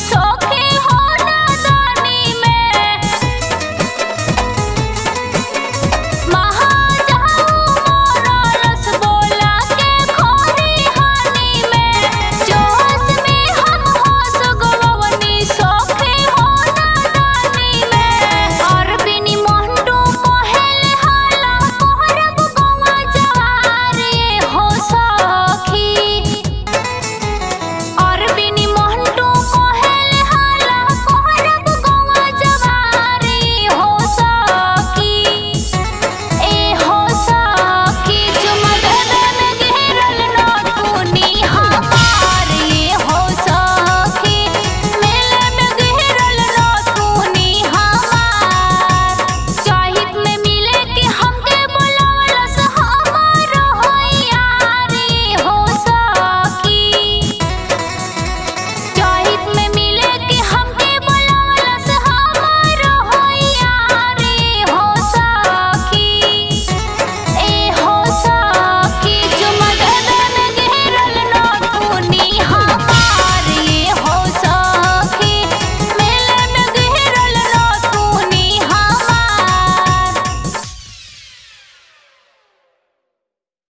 so